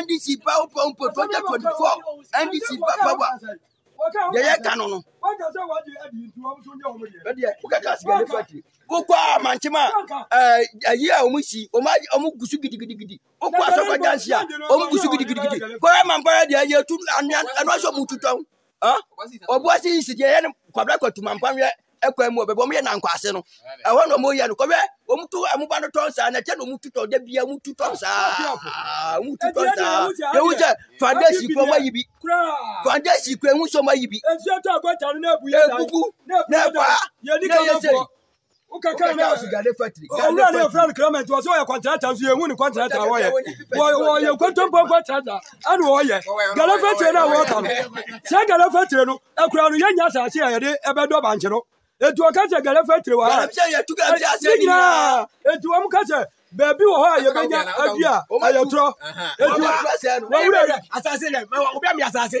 ndc ba wo pɔn po twenty twenty four ndc ba ba wa deɛ yɛ ka no no wokaka sika ne fati wokɔ a mankyem a ayi a wɔn si wɔn gusu gidigidigidi wokɔ asɔkɔ dansi a wɔn gusu gidigidigidi kɔɛ ma mpɔyɛ deɛ yɛ tu anua ɛnu ahyɛ wɔn tutɔn. ɔboa si nsi deɛ yɛ no kwabra kwatu mampa nwɛ ɛkwan mu ɔbɛbɛ wɔn yɛ nankwase no ɛhɔ na wɔn yɛ no kɔbɛ wɔn to wɔn ba no tɔn saa na ɛkyɛ na wɔn tu tɔn dɛ bia wɔn tu tɔn saa wɔn tu tɔn saa yɛwu sɛ foundation kura wɔn ayi bi foundation kura ehu sɛ wɔn ayi bi ebubu na ɛkwa na ɛyɛ sɛ. wokaka na owura ne yɛfrɛ no kraman nti ɔsɛ ɔyɛ kɔntrata nso yɛhu ne kɔntrata a wɔyɛ wɔyɛ nkontompo kɔntrata ɛne ɔyɛ gala fatire no a wɔka no sɛ gala fatire no akura no yɛnya asase a yɛde ɛbɛdɔ bankye no ɛti ɔka sɛ gala fatire wɔ ha ne nyinaa ɛti wɔm ka sɛ baabi wɔ hɔ a yɛbɛnya adu a ɛyɛ torɔ ɛti wɔwura asase dɛ wɔbɛmi asase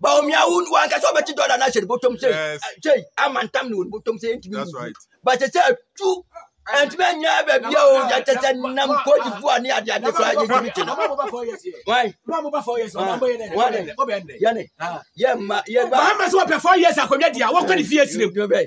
ba omia wo wa nka sɛ ɔbɛte dɔla no ahyɛ ne bɔtɔm sɛ sɛ ama ntam ne wɔ ne bɔtɔm sɛ ɛntumi wuwu ba sɛ sɛ atu ɛntumi anya baabi a o yɛte sɛ nam kɔdifu a ne ade ade koraa yɛgyimi te no yɛma yɛba sɛ wɔpɛ fɔ yɛ sɛ akɔnya di a wɔkɔ ne fie sirem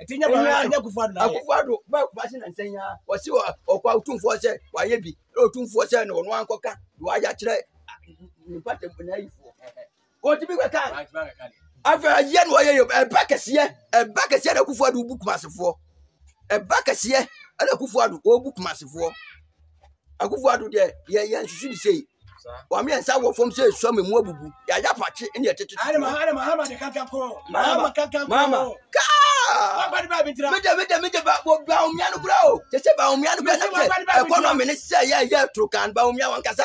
ɛti nyɛ bɔn ɛnyɛ akufo ado akufo ado bɛɛ kuma se na nsɛn ya wɔsi wɔ ɔkwa otumfoɔ sɛ wayɛ bi ɛna otumfoɔ sɛ na ɔno ankɔka de wayɛ akyerɛ nipa tɛm na ayifoɔ wɔtumi kɛka afɛ ayɛ na wɔyɛ yɛ ɛba kɛseɛ ɛba kɛseɛ na akufo ado bu kumasefoɔ ɛba kɛseɛ ɛna akufo ado wɔbu kumasefoɔ. Akufo Addo deɛ yɛ yɛ nsusu ne sei wɔn yɛn nsa wɔ fam sɛ esua mu emu abubu yɛayɛ apakye ne ɛtete tutu mahama de kaka ko mahama kaka ko mahama kaa mede mede mede ba ba omia no kura o te sɛ ba omia no kura na kyɛ ɛkɔnɔ me ne sɛ yɛ yɛ toro kan ba omia wɔn kasa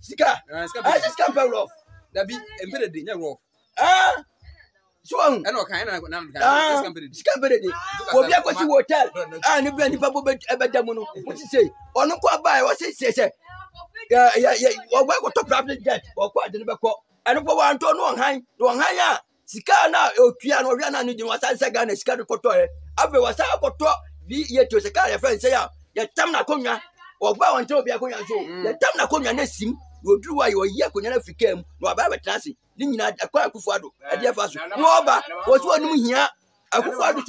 sika ɛsɛ sika mpɛ rough dabi mpɛ dede nyɛ rough ɛɛ so ɔhun ɛna ɔkan ɛna na ɛɛ sika mpɛ dede sika mpɛ dede obi akɔsi wɔ hotel a ne bɛn nipa bɔ bɛ ɛbɛ da mu no mo ti sɛ ɔno kɔ aba yɛ ɔsɛ sɛ sɛ yɛ yɛ yɛ ɔbɛ kɔtɔ private jet ɔkɔ adi ne bɛ kɔ ɛno kɔ wɔn antɔ no ɔhan no ɔhan yɛ a. sika a na ɔtua no ɔhwɛ a na ne di no wasan sɛ ghana sika de kɔtɔɛ afei wasan akɔtɔ v8 sɛ kaa yɛfrɛ nsɛ a yɛtam no akonnwa ɔba a ɔnkyɛ obi akonnwa so mm. yɛtam no akonnwa no asim na ɔduru hɔ a ɔyi akonnwa no afiri kaa mu na waba bɛtena ase ne nyinaa ɛkɔ akufo ado ɛde afa so na ɔba wɔ so ɔnom hia akufo ado sɛ